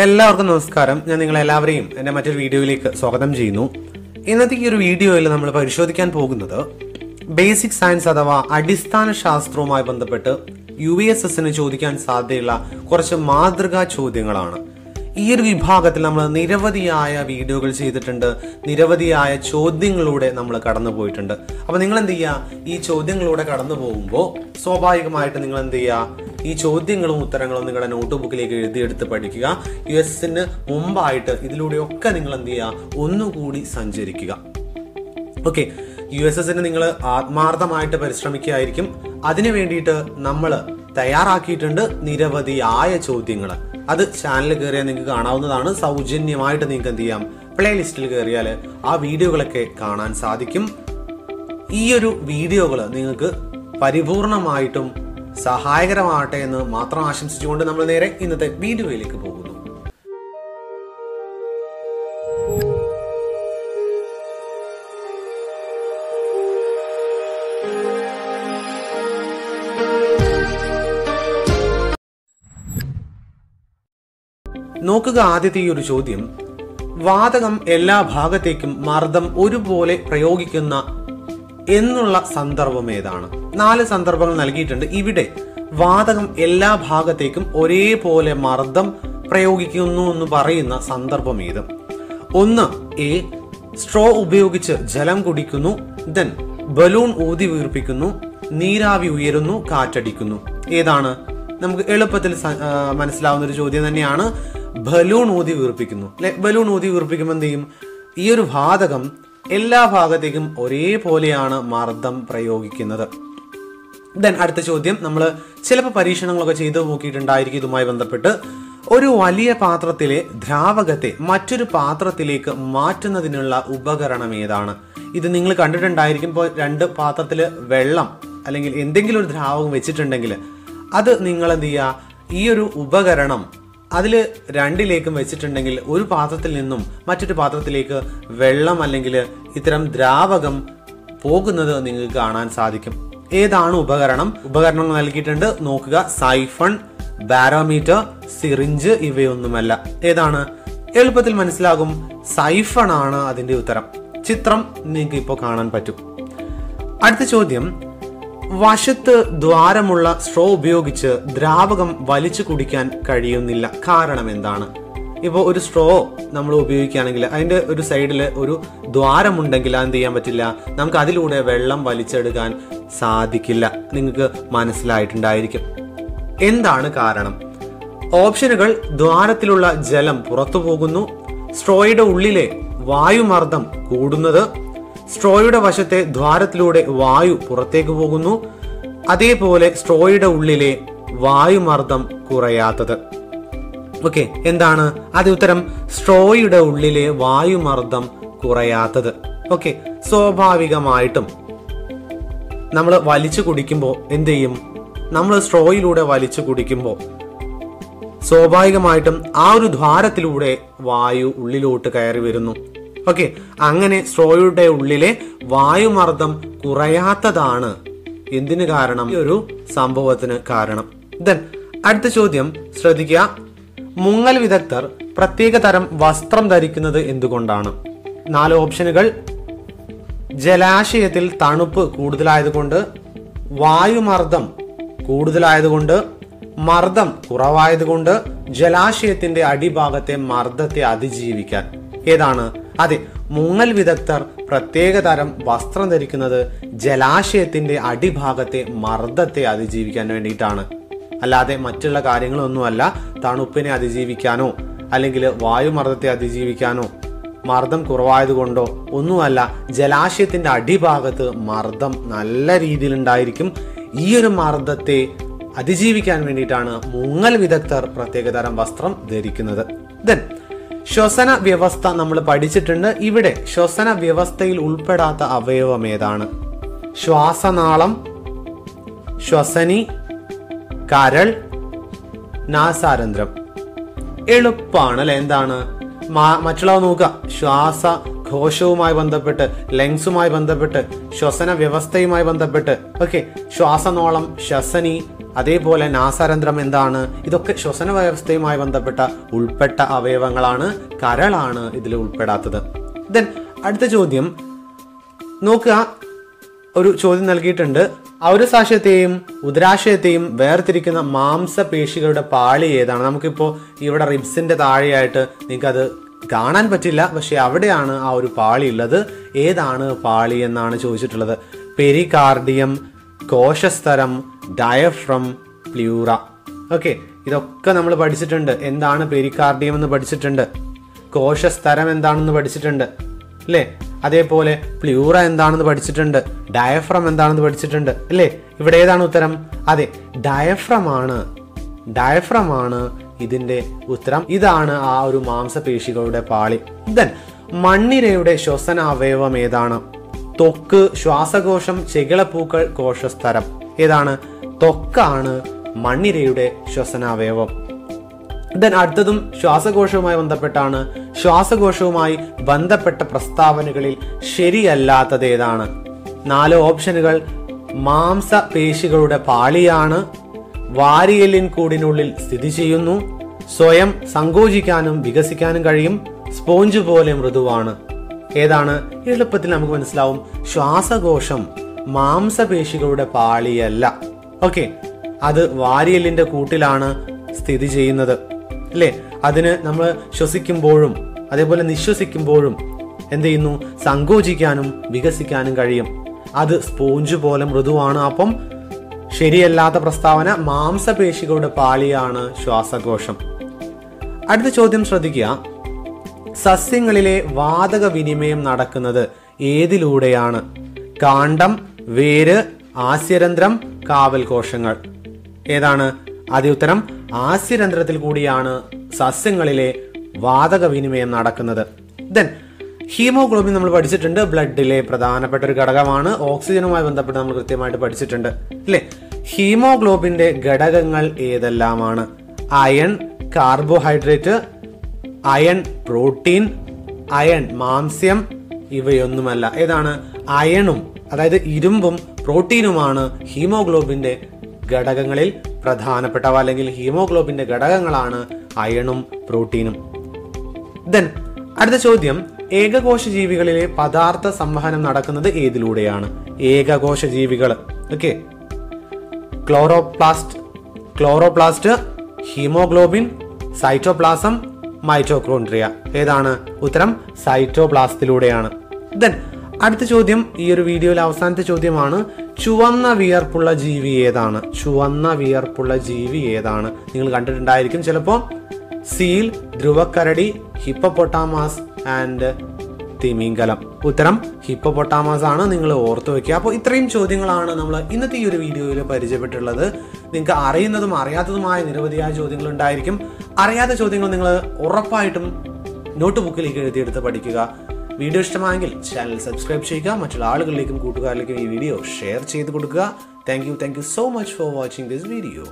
എല്ലാവർക്കും നമസ്കാരം. ഞാൻ നിങ്ങളെ എല്ലാവരെയും എന്റെ മറ്റൊരു വീഡിയോയിലേക്ക് സ്വാഗതം ചെയ്യുന്നു. ഇന്നത്തെ ഈ ഒരു വീഡിയോയിൽ നമ്മൾ പരിശോധിക്കാൻ പോകുന്നത് ബേസിക് സയൻസ് അഥവാ അടിസ്ഥാന ശാസ്ത്രവുമായി ബന്ധപ്പെട്ട് യു എസ് എസിന് ചോദിക്കാൻ സാധ്യതയുള്ള കുറച്ച് മാതൃകാ ചോദ്യങ്ങളാണ്. ഈ ഒരു വിഭാഗത്തിൽ നമ്മൾ നിരവധിയായ വീഡിയോകൾ ചെയ്തിട്ടുണ്ട്. നിരവധിയായ ചോദ്യങ്ങളിലൂടെ നമ്മൾ കടന്നു പോയിട്ടുണ്ട് അപ്പൊ നിങ്ങൾ എന്ത് ചെയ്യുക? ഈ ചോദ്യങ്ങളിലൂടെ കടന്നു പോകുമ്പോൾ സ്വാഭാവികമായിട്ട് നിങ്ങൾ എന്ത് ചെയ്യുക? ഈ ചോദ്യങ്ങളും ഉത്തരങ്ങളും നിങ്ങളുടെ നോട്ട് ബുക്കിലേക്ക് എഴുതിയെടുത്ത് പഠിക്കുക. യു എസിന് മുമ്പായിട്ട് ഇതിലൂടെയൊക്കെ നിങ്ങൾ എന്ത് ചെയ്യുക? ഒന്നുകൂടി സഞ്ചരിക്കുക. ഓക്കെ യു എസ് എസിന് നിങ്ങൾ ആത്മാർത്ഥമായിട്ട് പരിശ്രമിക്കുകയായിരിക്കും. അതിനു വേണ്ടിയിട്ട് നമ്മൾ തയ്യാറാക്കിയിട്ടുണ്ട് നിരവധിയായ ചോദ്യങ്ങൾ. അത് ചാനൽ കയറിയാൽ നിങ്ങൾക്ക് കാണാവുന്നതാണ്. സൗജന്യമായിട്ട് നിങ്ങൾക്ക് എന്ത് ചെയ്യാം? പ്ലേലിസ്റ്റിൽ കയറിയാൽ ആ വീഡിയോകളൊക്കെ കാണാൻ സാധിക്കും. ഈ ഒരു വീഡിയോകൾ നിങ്ങൾക്ക് പരിപൂർണമായിട്ടും സഹായകരമാകട്ടെ എന്ന് മാത്രം ആശംസിച്ചുകൊണ്ട് നമ്മൾ നേരെ ഇന്നത്തെ വീഡിയോയിലേക്ക് പോകുന്നു. നോക്കുക ആദ്യത്തെ ഈ ഒരു ചോദ്യം. വാതകം എല്ലാ ഭാഗത്തേക്കും മർദ്ദം ഒരുപോലെ പ്രയോഗിക്കുന്ന എന്നുള്ള സന്ദർഭം ഏതാണ്? നാല് സന്ദർഭങ്ങൾ നൽകിയിട്ടുണ്ട്. ഇവിടെ വാതകം എല്ലാ ഭാഗത്തേക്കും ഒരേപോലെ മർദ്ദം പ്രയോഗിക്കുന്നു എന്ന് പറയുന്ന സന്ദർഭം ഏത്? ഒന്ന് എ സ്ട്രോ ഉപയോഗിച്ച് ജലം കുടിക്കുന്നു ദെൻ ബലൂൺ ഊതി വീർപ്പിക്കുന്നു നീരാവി ഉയരുന്നു കാറ്റടിക്കുന്നു. ഏതാണ്? നമുക്ക് എളുപ്പത്തിൽ മനസ്സിലാവുന്ന ഒരു ചോദ്യം തന്നെയാണ്. ബലൂൺ ഊതി വീർപ്പിക്കുന്നു. അല്ലെ ബലൂൺ ഊതി വീർപ്പിക്കുമ്പോൾ എന്ത് ചെയ്യും? ഈ ഒരു വാതകം എല്ലാ ഭാഗത്തേക്കും ഒരേപോലെയാണ് മർദ്ദം പ്രയോഗിക്കുന്നത്. ദെൻ അടുത്ത ചോദ്യം നമ്മൾ ചിലപ്പോൾ പരീക്ഷണങ്ങളൊക്കെ ചെയ്തു നോക്കിയിട്ടുണ്ടായിരിക്കും ഇതുമായി ബന്ധപ്പെട്ട്. ഒരു വലിയ പാത്രത്തിലെ ദ്രാവകത്തെ മറ്റൊരു പാത്രത്തിലേക്ക് മാറ്റുന്നതിനുള്ള ഉപകരണം ഏതാണ്? ഇത് നിങ്ങൾ കണ്ടിട്ടുണ്ടായിരിക്കും ഇപ്പോൾ രണ്ട് പാത്രത്തിൽ വെള്ളം അല്ലെങ്കിൽ എന്തെങ്കിലും ഒരു ദ്രാവകം വെച്ചിട്ടുണ്ടെങ്കിൽ അത് നിങ്ങൾ എന്ത് ചെയ്യുക? ഈ ഒരു ഉപകരണം അതിൽ രണ്ടിലേക്കും വെച്ചിട്ടുണ്ടെങ്കിൽ ഒരു പാത്രത്തിൽ നിന്നും മറ്റൊരു പാത്രത്തിലേക്ക് വെള്ളം അല്ലെങ്കിൽ ഇത്തരം ദ്രാവകം പോകുന്നത് നിങ്ങൾക്ക് കാണാൻ സാധിക്കും. ഏതാണ് ഉപകരണം? ഉപകരണങ്ങൾ നൽകിയിട്ടുണ്ട്. നോക്കുക. സൈഫൺ ബാരോമീറ്റർ സിറിഞ്ച് ഇവയൊന്നുമല്ല. ഏതാണ്? എളുപ്പത്തിൽ മനസ്സിലാകും. സൈഫൺ ആണ് അതിന്റെ ഉത്തരം. ചിത്രം നിങ്ങൾക്ക് ഇപ്പോൾ കാണാൻ പറ്റും. അടുത്ത ചോദ്യം. വശത്ത് ദ്വാരമുള്ള സ്ട്രോ ഉപയോഗിച്ച് ദ്രാവകം വലിച്ചു കുടിക്കാൻ കഴിയുന്നില്ല. കാരണം എന്താണ്? ഇപ്പോൾ ഒരു സ്ട്രോ നമ്മൾ ഉപയോഗിക്കുകയാണെങ്കിൽ അതിന്റെ ഒരു സൈഡിൽ ഒരു ദ്വാരമുണ്ടെങ്കിൽ അത് ചെയ്യാൻ പറ്റില്ല? നമുക്ക് അതിലൂടെ വെള്ളം വലിച്ചെടുക്കാൻ സാധിക്കില്ല. നിങ്ങൾക്ക് മനസ്സിലായിട്ടുണ്ടായിരിക്കും. എന്താണ് കാരണം? ഓപ്ഷനുകൾ ദ്വാരത്തിലുള്ള ജലം പുറത്തു പോകുന്നു സ്ട്രോയുടെ ഉള്ളിലെ വായുമർദ്ദം കൂടുന്നത് സ്ട്രോയുടെ വശത്തെ ദ്വാരത്തിലൂടെ വായു പുറത്തേക്ക് പോകുന്നു. അതേപോലെ സ്ട്രോയുടെ ഉള്ളിലെ വായുമർദ്ദം കുറയാത്തത്. ഓക്കെ എന്താണ് അത് ഉത്തരം? സ്ട്രോയുടെ ഉള്ളിലെ വായുമർദ്ദം കുറയാത്തത്. ഓക്കെ സ്വാഭാവികമായിട്ടും നമ്മൾ വലിച്ചു കുടിക്കുമ്പോൾ എന്ത് ചെയ്യും? നമ്മൾ സ്ട്രോയിലൂടെ വലിച്ചു കുടിക്കുമ്പോൾ സ്വാഭാവികമായിട്ടും ആ ഒരു ദ്വാരത്തിലൂടെ വായു ഉള്ളിലോട്ട് കയറി വരുന്നു. ഓക്കെ അങ്ങനെ സ്ട്രോയുടെ ഉള്ളിലെ വായുമർദ്ദം കുറയാത്തതാണ്. എന്തിനു കാരണം? ഈ ഒരു സംഭവത്തിന് കാരണം. ദെൻ അടുത്ത ചോദ്യം ശ്രദ്ധിക്കുക. മുങ്ങൽ വിദഗ്ധർ പ്രത്യേക തരം വസ്ത്രം ധരിക്കുന്നത് എന്തുകൊണ്ടാണ്? നാല് ഓപ്ഷനുകൾ. ജലാശയത്തിൽ തണുപ്പ് കൂടുതലായതുകൊണ്ട് വായുമർദ്ദം കൂടുതലായതുകൊണ്ട് മർദ്ദം കുറവായതുകൊണ്ട് ജലാശയത്തിന്റെ അടിഭാഗത്തെ മർദ്ദത്തെ അതിജീവിക്കാൻ. ഏതാണ്? അതെ മുങ്ങൽ വിദഗ്ധർ പ്രത്യേക തരം വസ്ത്രം ധരിക്കുന്നത് ജലാശയത്തിന്റെ അടിഭാഗത്തെ മർദ്ദത്തെ അതിജീവിക്കാൻ വേണ്ടിയിട്ടാണ്. അല്ലാതെ മറ്റുള്ള കാര്യങ്ങളൊന്നുമല്ല തണുപ്പിനെ അതിജീവിക്കാനോ അല്ലെങ്കിൽ വായുമർദ്ദത്തെ അതിജീവിക്കാനോ. മർദ്ദം കുറവായതുകൊണ്ടോ ഒന്നുമല്ല ജലാശയത്തിന്റെ അടിഭാഗത്ത് മർദ്ദം നല്ല രീതിയിൽ ഉണ്ടായിരിക്കും. ഈ ഒരു മർദ്ദത്തെ അതിജീവിക്കാൻ വേണ്ടിയിട്ടാണ് മുങ്ങൽ വിദഗ്ധർ പ്രത്യേകതരം വസ്ത്രം ധരിക്കുന്നത്. ദെൻ ശ്വസന വ്യവസ്ഥ നമ്മൾ പഠിച്ചിട്ടുണ്ട്. ഇവിടെ ശ്വസന വ്യവസ്ഥയിൽ ഉൾപ്പെടാത്ത അവയവം ഏതാണ്? ശ്വാസനാളം ശ്വസനി കരൾ നാസാരന്ധ്രം. എളുപ്പമാണ് അല്ലെ? എന്താണ്? മറ്റുള്ളവ നോക്കുക. ശ്വാസ ഘോഷവുമായി ബന്ധപ്പെട്ട് ലങ്സുമായി ബന്ധപ്പെട്ട് ശ്വസന വ്യവസ്ഥയുമായി ബന്ധപ്പെട്ട്. ഓക്കെ. ശ്വാസനോളം ശ്വസനി അതേപോലെ നാസാരന്ധ്രം എന്താണ്? ഇതൊക്കെ ശ്വസന വ്യവസ്ഥയുമായി ബന്ധപ്പെട്ട ഉൾപ്പെട്ട അവയവങ്ങളാണ് കരളാണ് ഇതിൽ ഉൾപ്പെടാത്തത്. ദെൻ അടുത്ത ചോദ്യം. നോക്കുക ഒരു ചോദ്യം നൽകിയിട്ടുണ്ട്. ഔരസാശയത്തെയും ഉദരാശയത്തെയും വേർതിരിക്കുന്ന മാംസപേശികളുടെ പാളി ഏതാണ്? നമുക്കിപ്പോൾ ഇവിടെ റിബ്സിന്റെ താഴെയായിട്ട് നിങ്ങൾക്കത് കാണാൻ പറ്റില്ല പക്ഷെ അവിടെയാണ് ആ ഒരു പാളി ഉള്ളത്. ഏതാണ് പാളി എന്നാണ് ചോദിച്ചിട്ടുള്ളത്. പെരികാർഡിയം കോശസ്തരം ഡയഫ്രം പ്ലൂറ ഓക്കെ ഇതൊക്കെ നമ്മൾ പഠിച്ചിട്ടുണ്ട്. എന്താണ് പെരിക്കാർഡിയം എന്ന് പഠിച്ചിട്ടുണ്ട്? കോശസ്തരം എന്താണെന്ന് പഠിച്ചിട്ടുണ്ട്. അല്ലേ? അതേപോലെ പ്ലൂറ എന്താണെന്ന് പഠിച്ചിട്ടുണ്ട്. ഡയഫ്രം എന്താണെന്ന് പഠിച്ചിട്ടുണ്ട്. അല്ലേ? ഇവിടെ ഏതാണ് ഉത്തരം? അതെ ഡയഫ്രമാണ് ഡയഫ്രമാണ് ഇതിന്റെ ഉത്തരം. ഇതാണ് ആ ഒരു മാംസപേശികളുടെ പാളി. ദെൻ മണ്ണിരയുടെ ശ്വസന അവയവം ഏതാണ്? ത്വക്ക് ശ്വാസകോശം ചെകിളപ്പൂക്കൾ കോശസ്തരം. ഏതാണ്? തൊക്കാണ് മണ്ണിരയുടെ ശ്വസനാവയവം. ദെൻ അടുത്തതും ശ്വാസകോശവുമായി ബന്ധപ്പെട്ടാണ്. ശ്വാസകോശവുമായി ബന്ധപ്പെട്ട പ്രസ്താവനകളിൽ ശരിയല്ലാത്തത് ഏതാണ്? നാല് ഓപ്ഷനുകൾ. മാംസപേശികളുടെ പാളിയാണ്. വാരിയലിൻ കൂടിനുള്ളിൽ സ്ഥിതി ചെയ്യുന്നു. സ്വയം സങ്കോചിക്കാനും വികസിക്കാനും കഴിയും. സ്പോഞ്ച് പോലെ മൃദുവാണ്. ഏതാണ്? എളുപ്പത്തിൽ നമുക്ക് മനസ്സിലാവും. ശ്വാസകോശം മാംസപേശികളുടെ പാളിയല്ല. ഓക്കെ അത് വാരിയലിന്റെ കൂട്ടിലാണ് സ്ഥിതി ചെയ്യുന്നത്. അല്ലേ? അതിന് നമ്മൾ ശ്വസിക്കുമ്പോഴും അതേപോലെ നിശ്വസിക്കുമ്പോഴും എന്ത് ചെയ്യുന്നു? സങ്കോചിക്കാനും വികസിക്കാനും കഴിയും. അത് സ്പോഞ്ച് പോലെ മൃദുവാണ്. അപ്പം ശരിയല്ലാത്ത പ്രസ്താവന മാംസപേശികളുടെ പാളിയാണ് ശ്വാസകോശം. അടുത്ത ചോദ്യം ശ്രദ്ധിക്കുക. സസ്യങ്ങളിലെ വാതക വിനിമയം നടക്കുന്നത് ഏതിലൂടെയാണ്? കാണ്ഡം വേര് ആസ്യരന്ധ്രം കാവൽ കോശങ്ങൾ ഏതാണ് ആദ്യ ഉത്തരം ആസ്യരന്ധ്രത്തിൽ കൂടിയാണ് സസ്യങ്ങളിലെ വാതക വിനിമയം നടക്കുന്നത്. ദെൻ ഹീമോഗ്ലോബിൻ നമ്മൾ പഠിച്ചിട്ടുണ്ട്. ബ്ലഡിലെ പ്രധാനപ്പെട്ട ഒരു ഘടകമാണ്. ഓക്സിജനുമായി ബന്ധപ്പെട്ട് നമ്മൾ കൃത്യമായിട്ട് പഠിച്ചിട്ടുണ്ട്. അല്ലേ? ഹീമോഗ്ലോബിന്റെ ഘടകങ്ങൾ ഏതെല്ലാമാണ്? Iron carbohydrate iron protein iron മാംസ്യം ഇവയൊന്നുമല്ല. ഏതാണ്? അയണും അതായത് ഇരുമ്പും പ്രോട്ടീനുമാണ് ഹീമോഗ്ലോബിന്റെ ഘടകങ്ങളിൽ പ്രധാനപ്പെട്ടവ അല്ലെങ്കിൽ ഹീമോഗ്ലോബിന്റെ ഘടകങ്ങളാണ് അയണും പ്രോട്ടീനും. ദെൻ അടുത്ത ചോദ്യം ഏകകോശ ജീവികളിലെ പദാർത്ഥ സംവഹനം നടക്കുന്നത് ഏതിലൂടെയാണ്? ഏകകോശ ജീവികൾ okay. Chloroplast chloroplast haemoglobin cytoplasm mitochondria ഏതാണ് ഉത്തരം? സൈറ്റോപ്ലാസത്തിലൂടെയാണ് ദെൻ അടുത്ത ചോദ്യം ഈ ഒരു വീഡിയോയിലെ അവസാനത്തെ ചോദ്യമാണ്. ചുവന്ന വിയർപ്പുള്ള ജീവി ഏതാണ്? ചുവന്ന വിയർപ്പുള്ള ജീവി ഏതാണ്? നിങ്ങൾ കണ്ടിട്ടുണ്ടായിരിക്കും ചിലപ്പോൾ സീൽ ധ്രുവക്കരടി ഹിപ്പപ്പൊട്ടാമാസ് ആൻഡ് തിമിംഗലം. ഉത്തരം ഹിപ്പപ്പൊട്ടാമസ് ആണ്. നിങ്ങൾ ഓർത്തു വെക്കുക. അപ്പോൾ ഇത്രയും ചോദ്യങ്ങളാണ് നമ്മൾ ഇന്നത്തെ ഈ ഒരു വീഡിയോയിൽ പരിചയപ്പെട്ടുള്ളത് നിങ്ങൾക്ക് അറിയുന്നതും അറിയാത്തതുമായ നിരവധിയായ ചോദ്യങ്ങൾ ഉണ്ടായിരിക്കും. അറിയാത്ത ചോദ്യങ്ങൾ നിങ്ങൾ ഉറപ്പായിട്ടും നോട്ട് ബുക്കിലേക്ക് എഴുതിയെടുത്ത് പഠിക്കുക. വീഡിയോ ഇഷ്ടമായെങ്കിൽ ചാനൽ സബ്സ്ക്രൈബ് ചെയ്യുക മറ്റുള്ള ആളുകളിലേക്കും കൂട്ടുകാരിലേക്കും ഈ വീഡിയോ ഷെയർ ചെയ്ത് കൊടുക്കുക. Thank you thank you so much for watching this video